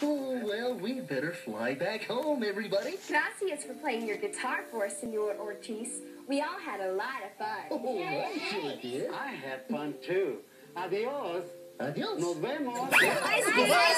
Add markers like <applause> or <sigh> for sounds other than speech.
Oh, well, we better fly back home, everybody. Gracias for playing your guitar for us, Senor Ortiz. We all had a lot of fun. Oh, I sure did. I had fun too. Adios. Adios. Nos vemos. <laughs> Bye. Bye. Bye.